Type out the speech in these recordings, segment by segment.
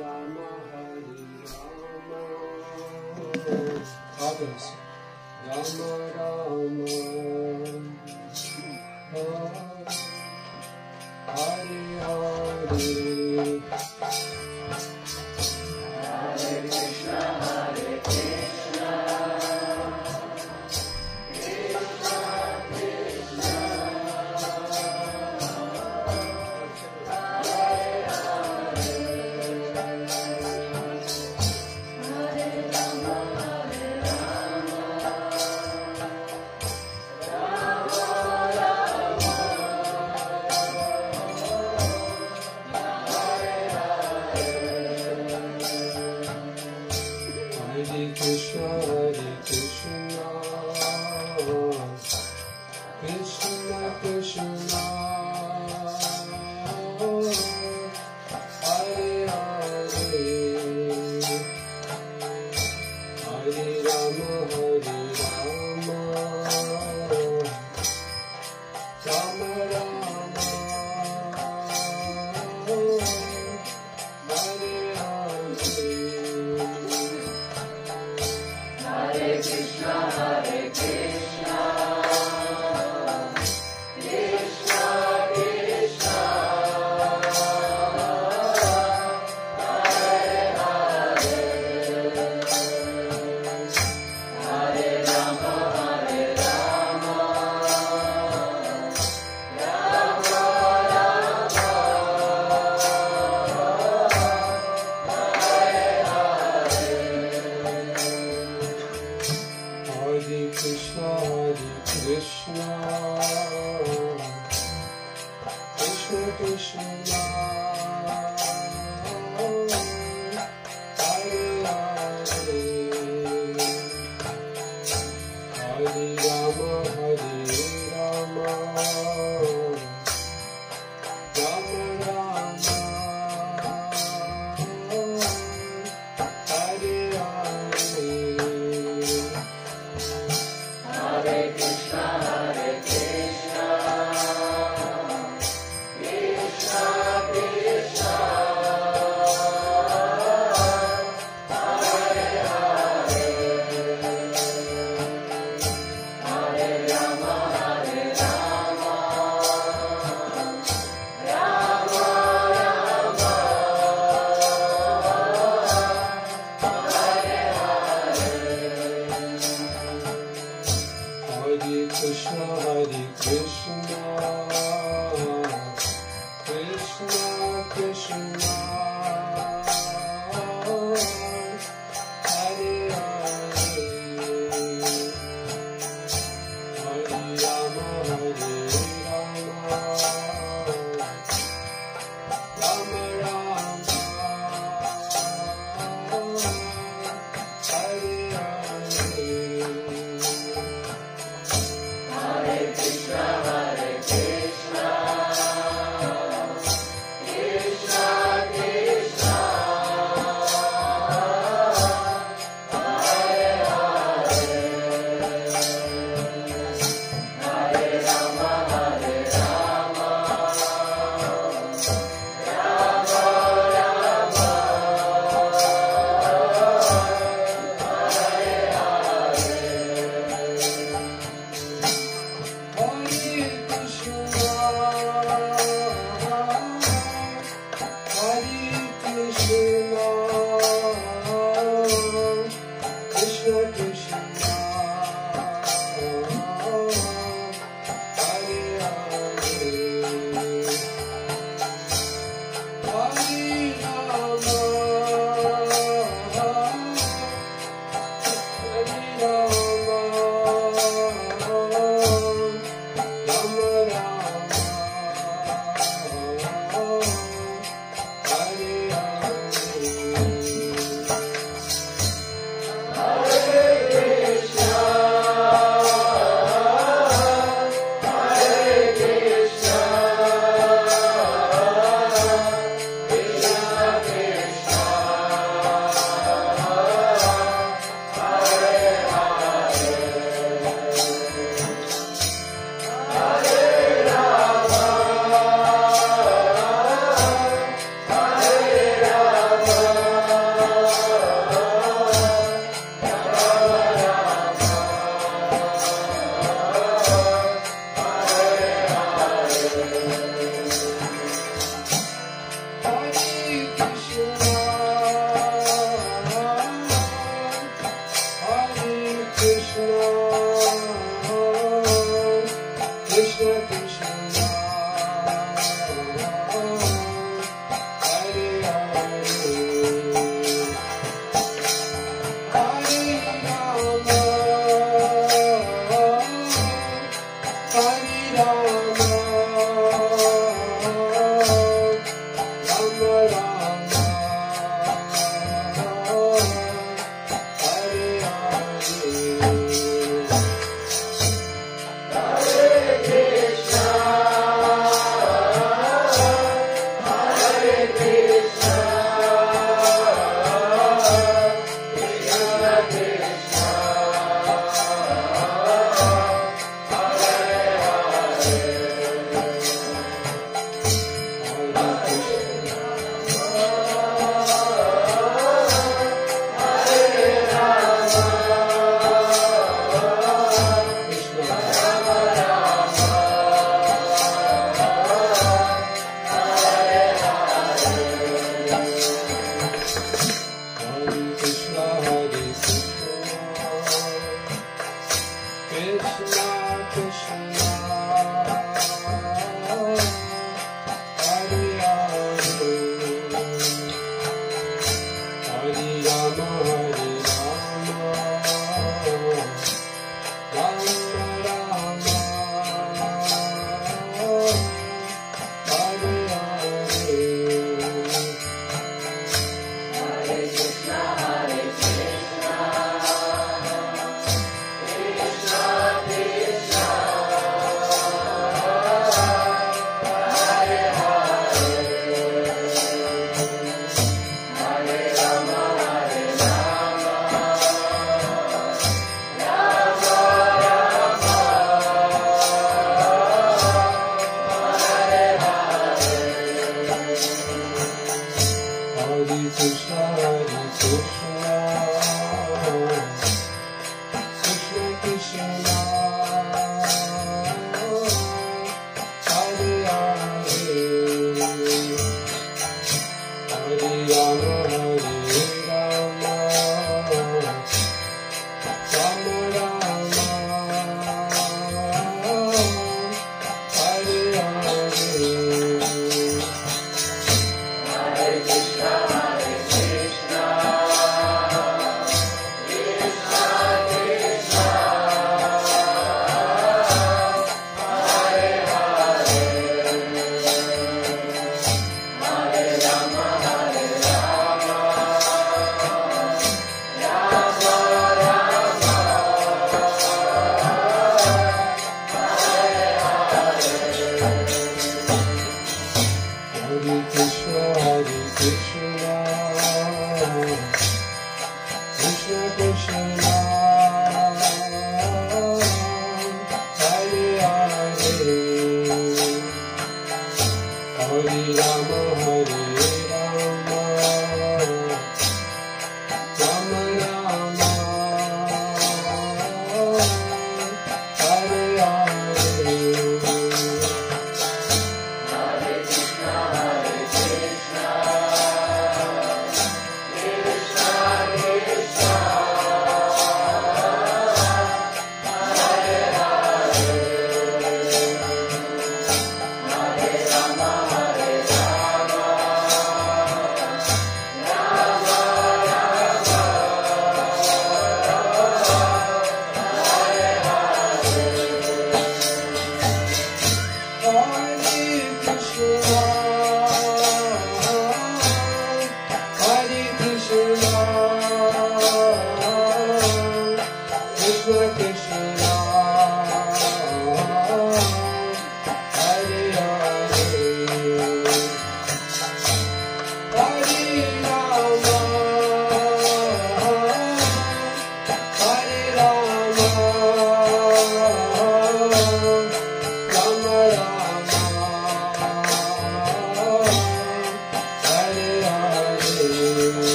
Rama Hare Rama. Others. Rama Rama Hare Hare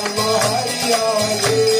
Allah ya